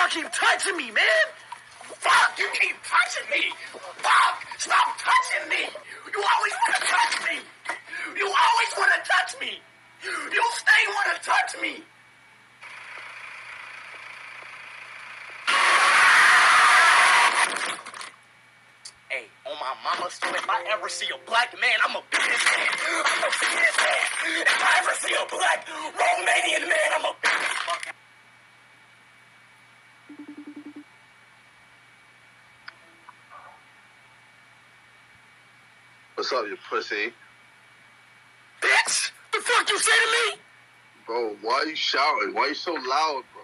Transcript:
y'all keep touching me, man? Fuck, you keep touching me. Fuck, stop touching me. You always want to touch me. You always want to touch me. You stay want to touch me. Hey, on my mama's still, if I ever see a black man, I'm a his man. I'm a his man. If I ever see a black Romanian man, I'm a What's up, you pussy? Bitch! The fuck you say to me? Bro, why are you shouting? Why are you so loud, bro?